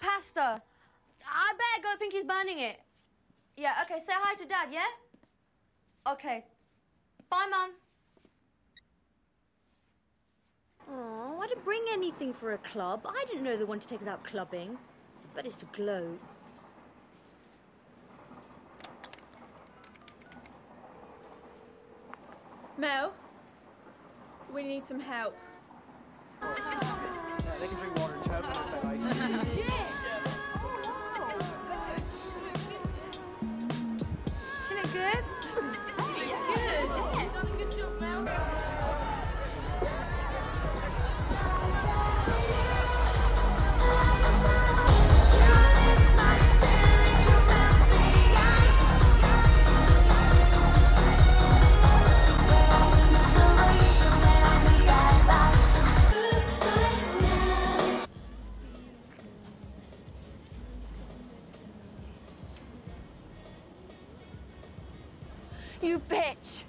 faster. I better go. Pinky's burning it. Yeah, okay, say hi to Dad, yeah? Okay. Bye, Mum. Oh, I didn't bring anything for a club. I didn't know they wanted to take us out clubbing. But it's to glow. Mel, we need some help. Yeah, they can drink water Isn't it good? You bitch!